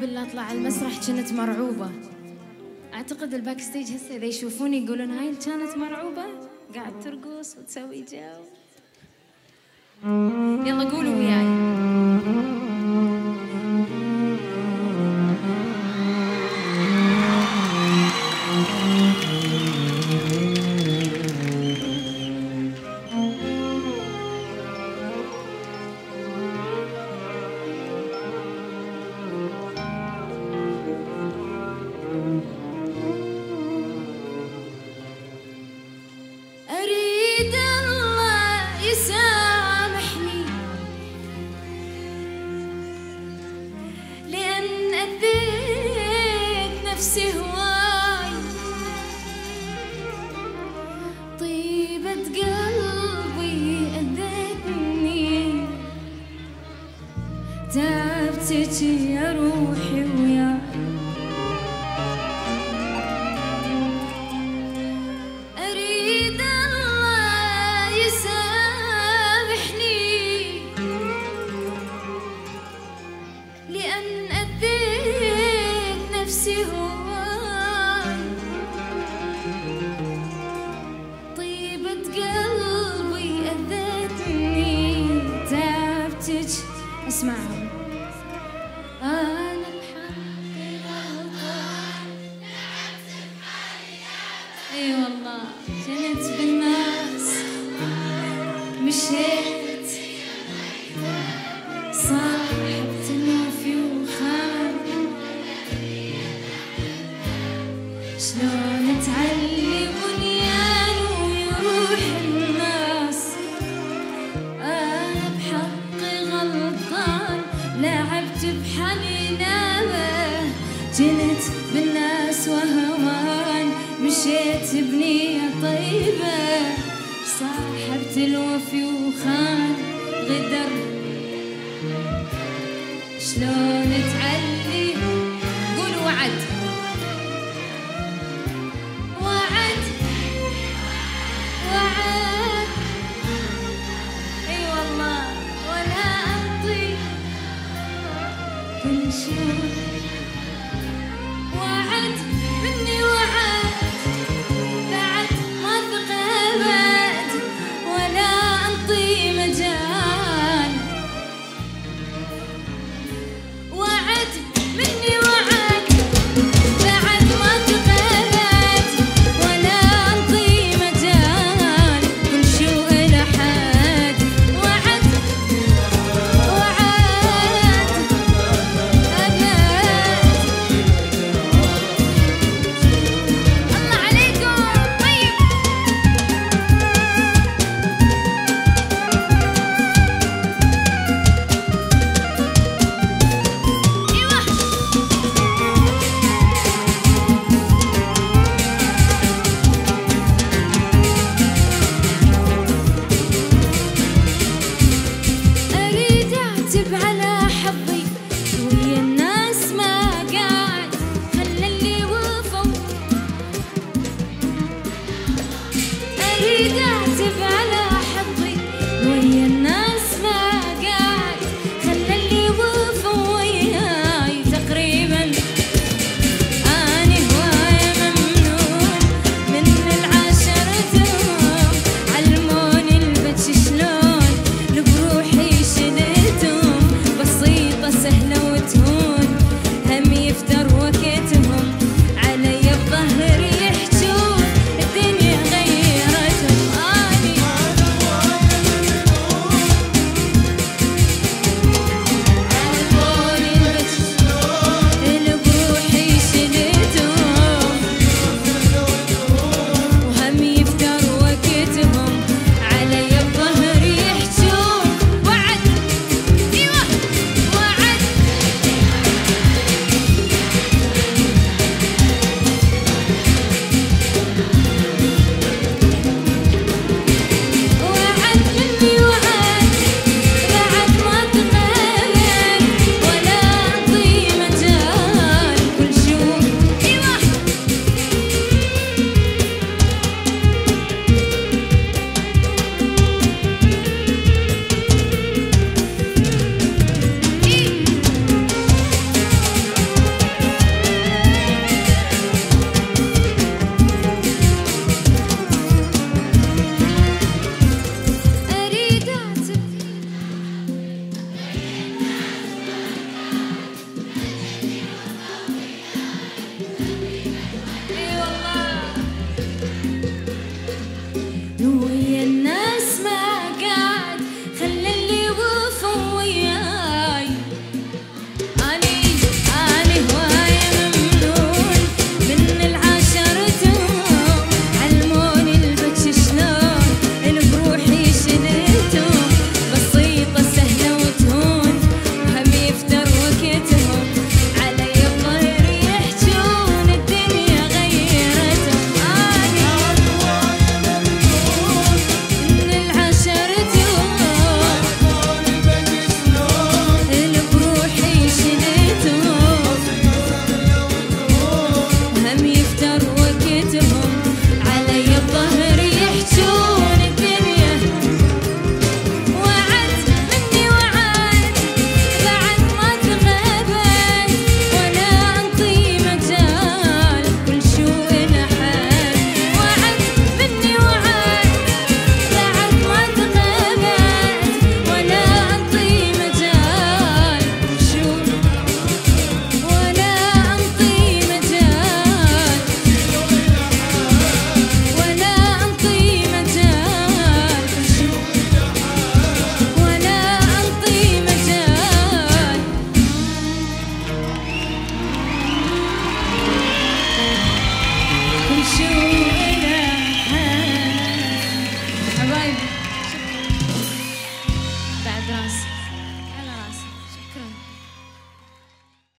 قبل لا اطلع على المسرح كنت مرعوبة. أعتقد ال backstage هسه إذا يشوفوني يقولون هاي كانت مرعوبة. قاعد ترقص وتسوي جو. يلا قولوا وياي. الله يسامحني أذيت نفسي هواي لأن أذيت نفسي هواي طيبة قلبي أذتني تعبتك. اسمعوا أنا صاحبت الوفي وخان غدر. شلون تعلي؟ قول وعد.